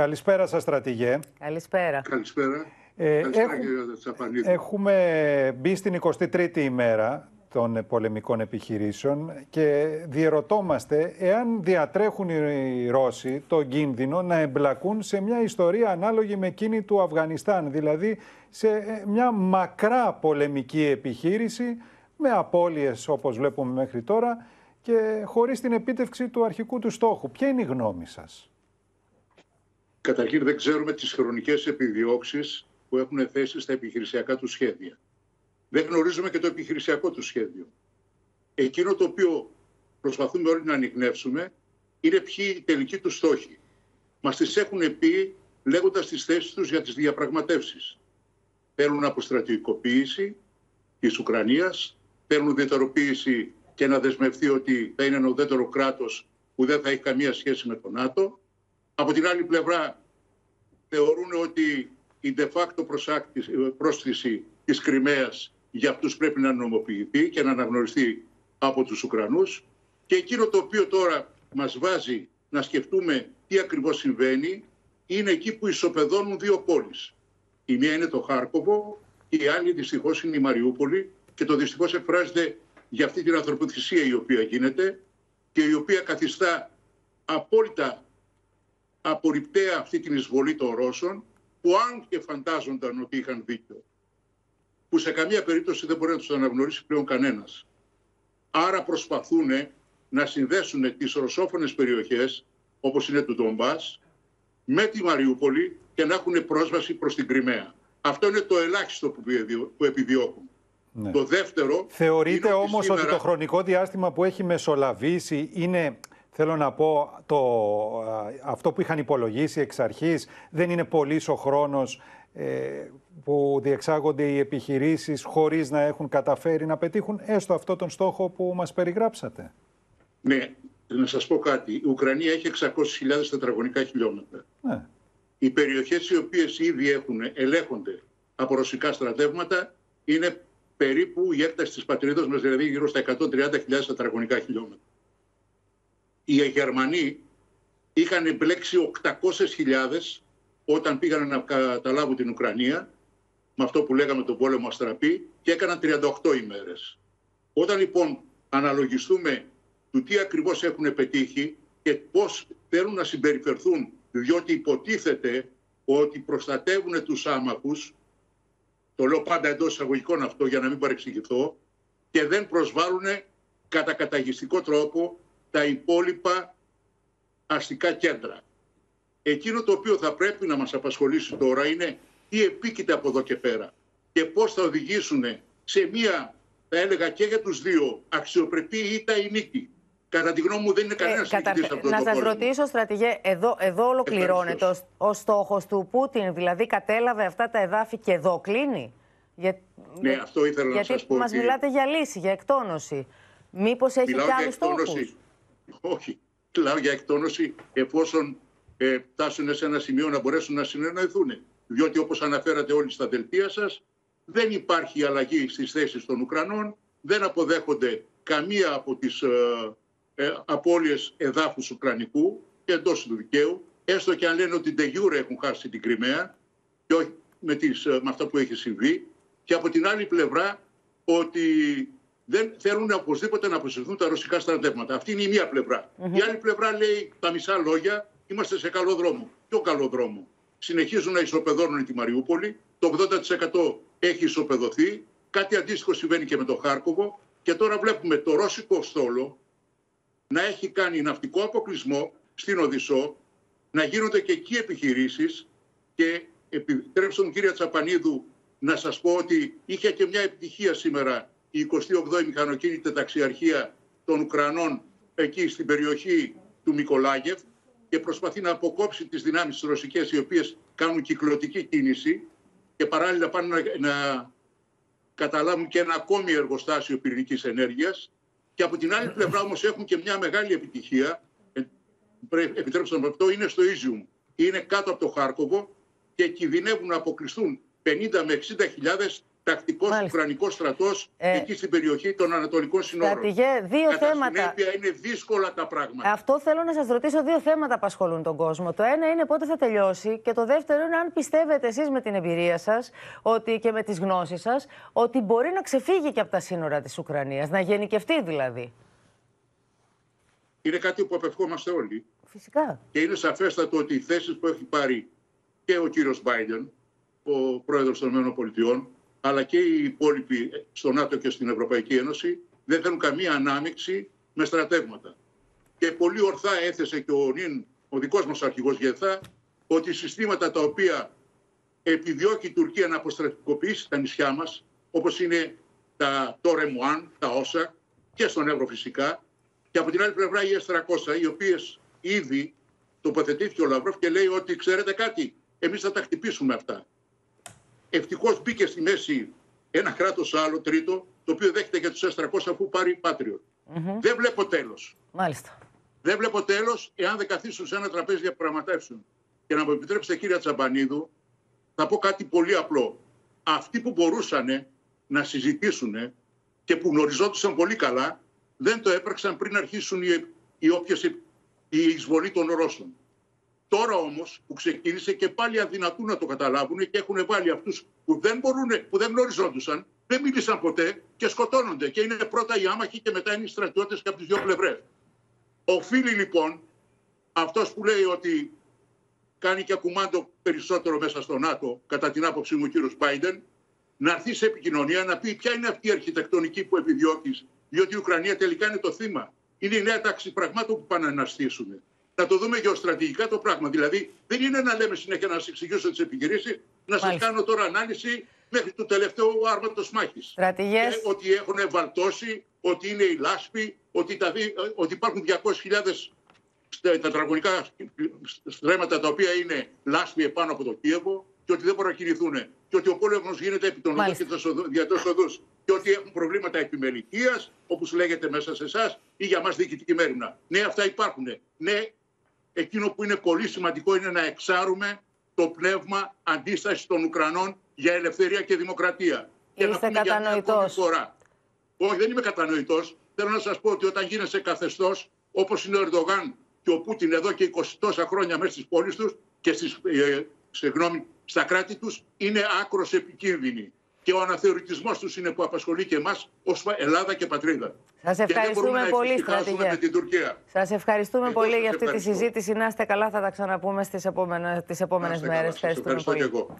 Καλησπέρα σας, στρατηγέ. Καλησπέρα. Καλησπέρα. Ε, Καλησπέρα, κύριε Έχουμε μπει στην 23η ημέρα των πολεμικών επιχειρήσεων και διερωτόμαστε εάν διατρέχουν οι Ρώσοι το κίνδυνο να εμπλακούν σε μια ιστορία ανάλογη με εκείνη του Αφγανιστάν, δηλαδή σε ε, μια μακρά πολεμική επιχείρηση με απώλειες όπως βλέπουμε μέχρι τώρα και χωρίς την επίτευξη του αρχικού του στόχου. Ποια είναι η γνώμη σας; Καταρχήν δεν ξέρουμε τις χρονικές επιδιώξεις που έχουν θέσει στα επιχειρησιακά του σχέδια. Δεν γνωρίζουμε και το επιχειρησιακό του σχέδιο. Εκείνο το οποίο προσπαθούμε όλοι να ανοιχνεύσουμε είναι ποιοι οι τελικοί τους στόχοι. Μας τις έχουν πει λέγοντας τις θέσεις τους για τις διαπραγματεύσεις. Θέλουν αποστρατηγικοποίηση της Ουκρανίας, θέλουν διετεροποίηση και να δεσμευτεί ότι θα είναι ένα ουδέτερο κράτος που δεν θα έχει καμία σχέση με το ΝΑΤΟ. Από την άλλη πλευρά θεωρούν ότι η de facto πρόσθεση της Κρυμαίας για αυτούς πρέπει να νομοποιηθεί και να αναγνωριστεί από τους Ουκρανούς. Και εκείνο το οποίο τώρα μας βάζει να σκεφτούμε τι ακριβώς συμβαίνει είναι εκεί που ισοπεδώνουν δύο πόλεις. Η μία είναι το Χάρκοβο και η άλλη δυστυχώς είναι η Μαριούπολη και το δυστυχώς εκφράζεται για αυτή την ανθρωποθυσία η οποία γίνεται και η οποία καθιστά απόλυτα απορριπταία αυτή την εισβολή των Ρώσων που αν και φαντάζονταν ότι είχαν δίκιο που σε καμία περίπτωση δεν μπορεί να τους αναγνωρίσει πλέον κανένας. Άρα προσπαθούν να συνδέσουν τις ρωσόφωνες περιοχές όπως είναι του Ντομπάς με τη Μαριούπολη και να έχουν πρόσβαση προς την Κρυμαία. Αυτό είναι το ελάχιστο που επιδιώκουν. Ναι. Το δεύτερο... Θεωρείτε όμως ότι το χρονικό διάστημα που έχει μεσολαβήσει είναι, θέλω να πω, το, αυτό που είχαν υπολογίσει εξ αρχής, δεν είναι πολύς ο χρόνος ε, που διεξάγονται οι επιχειρήσεις χωρίς να έχουν καταφέρει να πετύχουν έστω αυτό τον στόχο που μας περιγράψατε. Ναι, να σας πω κάτι. Η Ουκρανία έχει 600.000 τετραγωνικά χιλιόμετρα. Ναι. Οι περιοχές οι οποίες ήδη έχουν, ελέγχονται από ρωσικά στρατεύματα είναι περίπου η έκταση της πατρίδας μας, δηλαδή γύρω στα 130.000 τετραγωνικά χιλιόμετρα. Οι Γερμανοί είχαν εμπλέξει 800.000 όταν πήγαν να καταλάβουν την Ουκρανία, με αυτό που λέγαμε τον πόλεμο αστραπή, και έκαναν 38 ημέρες. Όταν λοιπόν αναλογιστούμε του τι ακριβώς έχουν πετύχει και πώς θέλουν να συμπεριφερθούν, διότι υποτίθεται ότι προστατεύουν τους άμαχους, το λέω πάντα εντός εισαγωγικών αυτό για να μην παρεξηγηθώ, και δεν προσβάλλουν κατά καταγιστικό τρόπο τα υπόλοιπα αστικά κέντρα. Εκείνο το οποίο θα πρέπει να μας απασχολήσει τώρα είναι τι επίκειται από εδώ και πέρα και πώς θα οδηγήσουν σε μία, θα έλεγα και για τους δύο, αξιοπρεπή ήττα ή νίκη. Κατά τη γνώμη μου δεν είναι κανένας ε, κατα... αυτό Να σας ρωτήσω, στρατηγέ, εδώ, εδώ ολοκληρώνεται ο, ο στόχος του Πούτιν, δηλαδή κατέλαβε αυτά τα εδάφη και εδώ κλείνει; Για... Ναι, αυτό ήθελα να σας πω. Γιατί μας μιλάτε για λύση, για εκτόνωση. Μήπως έχει Μιλάω και άλλους στόχους; Όχι. Μιλάω για εκτόνωση εφόσον ε, φτάσουν σε ένα σημείο να μπορέσουν να συνεννοηθούν. Διότι όπως αναφέρατε όλοι στα δελτία σας, δεν υπάρχει αλλαγή στις θέσεις των Ουκρανών, δεν αποδέχονται καμία από τις ε, ε, απώλειες εδάφους Ουκρανικού και εντός του δικαίου, έστω και αν λένε ότι de jure έχουν χάσει την Κρυμαία και όχι με, τις, ε, με αυτό που έχει συμβεί και από την άλλη πλευρά ότι δεν θέλουν οπωσδήποτε να αποσυρθούν τα ρωσικά στρατεύματα. Αυτή είναι η μία πλευρά. Η άλλη πλευρά λέει τα μισά λόγια είμαστε σε καλό δρόμο. Ποιο καλό δρόμο; Συνεχίζουν να ισοπεδώνουν τη Μαριούπολη. Το 80% έχει ισοπεδωθεί. Κάτι αντίστοιχο συμβαίνει και με το Χάρκοβο. Και τώρα βλέπουμε το ρώσικο στόλο να έχει κάνει ναυτικό αποκλεισμό στην Οδυσσό, να γίνονται και εκεί επιχειρήσεις και επιτρέψτε μου κύριε Τσαπανίδου να σας πω ότι είχε και μια επιτυχία σήμερα η 28η Μηχανοκίνητη Ταξιαρχία των Ουκρανών εκεί στην περιοχή του Μικολάγεφ και προσπαθεί να αποκόψει τις δυνάμεις τις ρωσικές οι οποίες κάνουν κυκλωτική κίνηση και παράλληλα πάνε να, να καταλάβουν και ένα ακόμη εργοστάσιο πυρηνικής ενέργειας. Και από την άλλη πλευρά όμως έχουν και μια μεγάλη επιτυχία. Ε, επιτρέψτε να αυτό είναι στο Ίζιουμ. Είναι κάτω από το Χάρκοβο και κινδυνεύουν να αποκλειστούν 50 με 60 χιλιάδες τακτικός Μάλιστα. ουκρανικός στρατός Ε, εκεί στην περιοχή των Ανατολικών Συνόρων. Στρατηγέ, δύο Κατά θέματα. συνέπεια είναι δύσκολα τα πράγματα. Αυτό θέλω να σας ρωτήσω δύο θέματα που απασχολούν τον κόσμο. Το ένα είναι πότε θα τελειώσει και το δεύτερο είναι αν πιστεύετε εσείς με την εμπειρία σας ότι και με τις γνώσεις σας ότι μπορεί να ξεφύγει και από τα σύνορα της Ουκρανίας, να γενικευτεί δηλαδή. Είναι κάτι που απευχόμαστε όλοι. Φυσικά. Και είναι σαφέστατο ότι οι θέσεις που έχει πάρει και ο κύριος Μπάιντεν, ο πρόεδρος των ΗΠΑ, αλλά και οι υπόλοιποι στο ΝΑΤΟ και στην Ευρωπαϊκή Ένωση, δεν θέλουν καμία ανάμειξη με στρατεύματα. Και πολύ ορθά έθεσε και ο νυν, ο δικός μας αρχηγός Γεθά, ότι συστήματα τα οποία επιδιώκει η Τουρκία να αποστρατικοποιήσει τα νησιά μας, όπως είναι τα Τόρεμουάν, τα Όσα και στον Εύρο φυσικά, και από την άλλη πλευρά οι S-300, οι οποίες ήδη τοποθετήθηκε ο Λαυρόφ και λέει ότι ξέρετε κάτι, εμείς θα τα χτυπήσουμε αυτά. Ευτυχώς μπήκε στη μέση ένα κράτος άλλο, τρίτο, το οποίο δέχεται για τους S-300 αφού πάρει Patriot. Δεν βλέπω τέλος. Μάλιστα. Δεν βλέπω τέλος εάν δεν καθίσουν σε ένα τραπέζι διαπραγματεύσεων. Και να μου επιτρέψετε, κύριε Τσαμπανίδου, θα πω κάτι πολύ απλό. Αυτοί που μπορούσαν να συζητήσουν και που γνωριζόντουσαν πολύ καλά, δεν το έπραξαν πριν αρχίσουν οι, οι όποιες, η εισβολή των Ρώσων. Τώρα όμως που ξεκίνησε και πάλι αδυνατούν να το καταλάβουν και έχουν βάλει αυτούς που δεν, μπορούν, που δεν γνωριζόντουσαν, δεν μίλησαν ποτέ και σκοτώνονται. Και είναι πρώτα οι άμαχοι και μετά είναι οι στρατιώτες και από τις δύο πλευρές. Οφείλει λοιπόν αυτός που λέει ότι κάνει και ακουμάντο περισσότερο μέσα στο ΝΑΤΟ, κατά την άποψή μου ο κύριος Μπάιντεν, να έρθει σε επικοινωνία να πει ποια είναι αυτή η αρχιτεκτονική που επιδιώκεις, διότι η Ουκρανία τελικά είναι το θύμα. Είναι η νέα τάξη πραγμάτων που πάνε να στήσουν. Να το δούμε γεωστρατηγικά το πράγμα. Δηλαδή δεν είναι να λέμε συνέχεια να σας εξηγήσω τις επιχειρήσεις, να σας Μάλιστα. κάνω τώρα ανάλυση μέχρι του τελευταίου άρματος μάχης. Στρατηγές. Και ότι έχουν βαλτώσει, ότι είναι η λάσπη, ότι, τα δι- ότι υπάρχουν 200.000 στε- τετραγωνικά στρέμματα τα οποία είναι λάσπη επάνω από το Κίεβο και ότι δεν μπορούν να κινηθούν. Και ότι ο πόλεμος γίνεται επί των οδών Μάλιστα. και των διατό οδούς. Και ότι έχουν προβλήματα επιμελητίας, όπως λέγεται μέσα σε εσάς, ή για μας διοικητική μέρημνα. Ναι, αυτά υπάρχουν. Ναι, εκείνο που είναι πολύ σημαντικό είναι να εξάρουμε το πνεύμα αντίστασης των Ουκρανών για ελευθερία και δημοκρατία. Και να Είστε πούμε για μια κατανοητός. ακόμη φορά. Όχι, δεν είμαι κατανοητός. Θέλω να σας πω ότι όταν γίνεσαι καθεστώς, όπως είναι ο Ερντογάν και ο Πούτιν εδώ και 20 τόσα χρόνια μέσα στις πόλεις τους και στις, ε, συγγνώμη, στα κράτη τους, είναι άκρος επικίνδυνοι. Και ο αναθεωρητισμός τους είναι που απασχολεί και εμάς ως Ελλάδα και πατρίδα. Σας Και δεν μπορούμε ευχαριστούμε να πολύ, εφησυχάσουμε στρατηγέ. με την Τουρκία. Σας ευχαριστούμε Εγώ πολύ σας για αυτή τη ευχαριστώ. συζήτηση. Να είστε καλά, θα τα ξαναπούμε στις επόμενες Να είστε καλά. μέρες. Σας ευχαριστώ και εγώ.